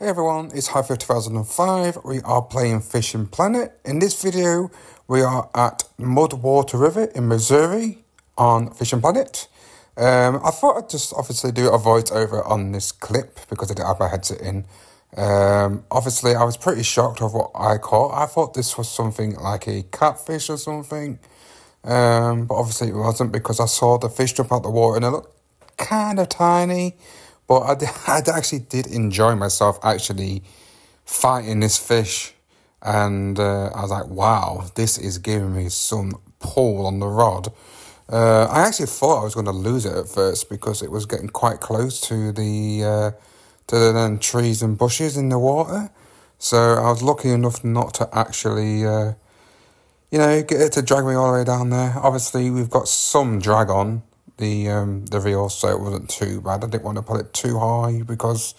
Hey everyone, it's Heifield 2005. We are playing Fishing Planet. In this video, we are at Mudwater River in Missouri on Fishing Planet. Um, I thought I'd just obviously do a voiceover on this clip because I didn't have my headset in. Um, obviously, I was pretty shocked of what I caught. I thought this was something like a catfish or something. Um, but obviously it wasn't because I saw the fish jump out the water and it looked kind of tiny. But I, I actually did enjoy myself actually fighting this fish. And uh, I was like, wow, this is giving me some pull on the rod. Uh, I actually thought I was going to lose it at first because it was getting quite close to the uh, to the trees and bushes in the water. So I was lucky enough not to actually, uh, you know, get it to drag me all the way down there. Obviously, we've got some drag on the um, the reel, so it wasn't too bad. I didn't want to put it too high because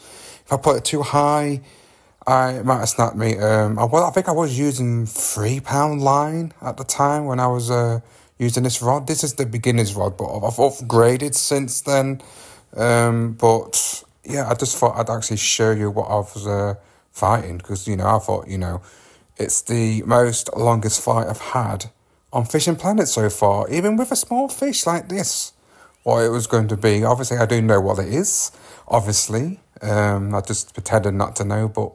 if I put it too high, I might have snapped me. Um, I, well, I think I was using three pound line at the time when I was uh, using this rod. This is the beginner's rod, but I've upgraded since then. Um, but yeah, I just thought I'd actually show you what I was uh, fighting because you know I thought you know it's the most longest fight I've had on Fishing Planet so far, even with a small fish like this what it was going to be. Obviously, I do know what it is. Obviously, um, I just pretended not to know. But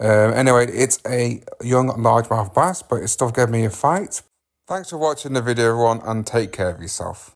um, anyway, it's a young largemouth bass, but it still gave me a fight. Thanks for watching the video, everyone, and take care of yourself.